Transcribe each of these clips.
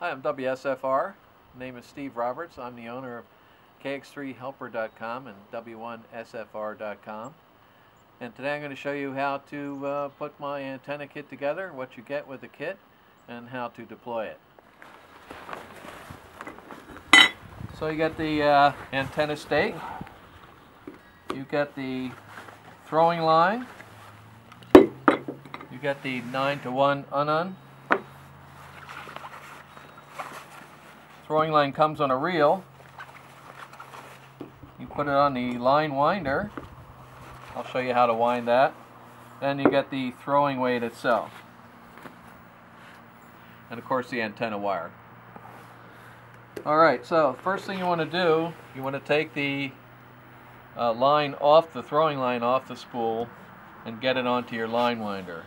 Hi, I'm W1SFR. name is Steve Roberts. I'm the owner of KX3Helper.com and W1SFR.com. And today I'm going to show you how to uh, put my antenna kit together, what you get with the kit, and how to deploy it. So you get the uh, antenna stake, you get the throwing line, you get the 9 to 1 unun, throwing line comes on a reel. You put it on the line winder. I'll show you how to wind that. Then you get the throwing weight itself. And of course the antenna wire. Alright, so first thing you want to do, you want to take the uh, line off, the throwing line off the spool and get it onto your line winder.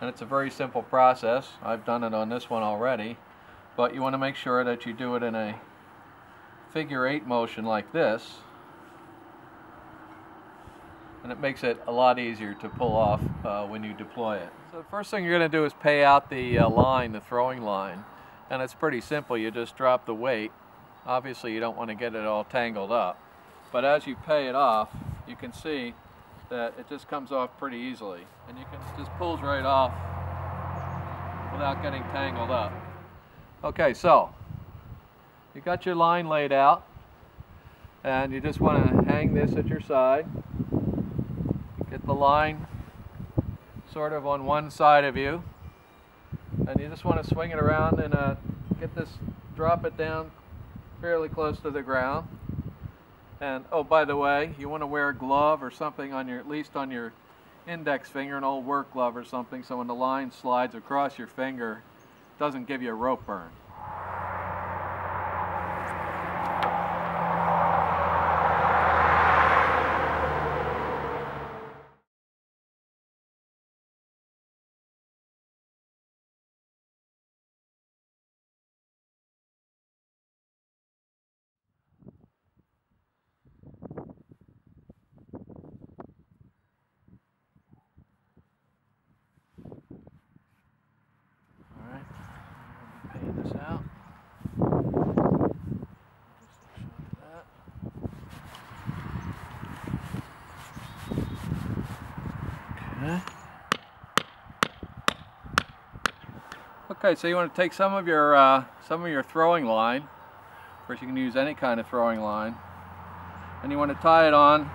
And it's a very simple process. I've done it on this one already but you want to make sure that you do it in a figure eight motion like this and it makes it a lot easier to pull off uh, when you deploy it. So the first thing you're going to do is pay out the uh, line, the throwing line, and it's pretty simple. You just drop the weight. Obviously you don't want to get it all tangled up, but as you pay it off, you can see that it just comes off pretty easily, and you can just pulls right off without getting tangled up. Okay, so you got your line laid out and you just want to hang this at your side. Get the line sort of on one side of you and you just want to swing it around and uh, get this, drop it down fairly close to the ground. And oh, by the way, you want to wear a glove or something on your, at least on your index finger, an old work glove or something, so when the line slides across your finger, doesn't give you a rope burn. this out. Okay. So you want to take some of your uh, some of your throwing line. Of course, you can use any kind of throwing line, and you want to tie it on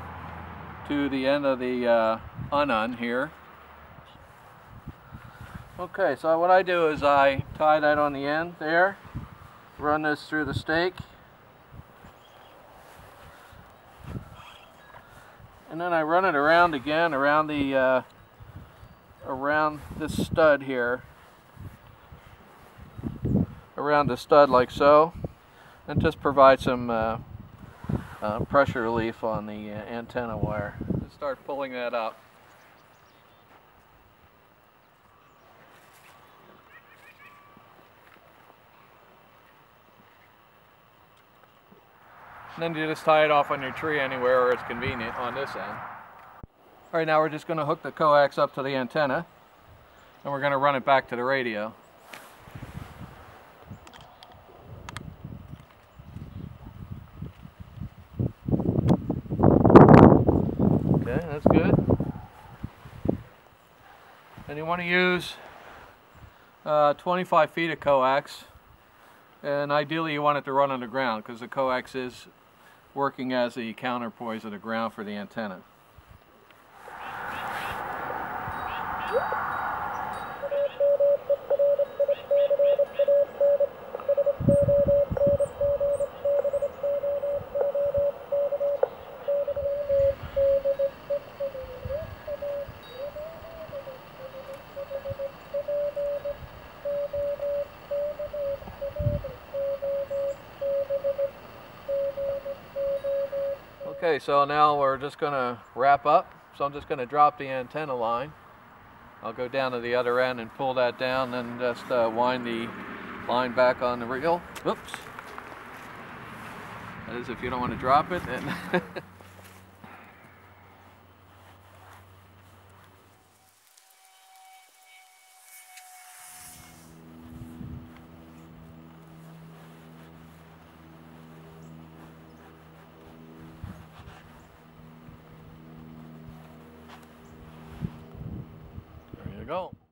to the end of the uh, unun here. Okay, so what I do is I tie that on the end there, run this through the stake, and then I run it around again around the uh, around this stud here, around the stud like so, and just provide some uh, uh, pressure relief on the uh, antenna wire. Just start pulling that up. And then you just tie it off on your tree anywhere where it's convenient on this end. Right, now we're just going to hook the coax up to the antenna and we're going to run it back to the radio. Okay, that's good. And you want to use uh, 25 feet of coax and ideally you want it to run on the ground because the coax is working as the counterpoise of the ground for the antenna. Okay, so now we're just going to wrap up. So I'm just going to drop the antenna line. I'll go down to the other end and pull that down and just uh, wind the line back on the reel. Oops. That is if you don't want to drop it. go.